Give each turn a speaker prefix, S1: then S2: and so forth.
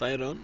S1: فايرون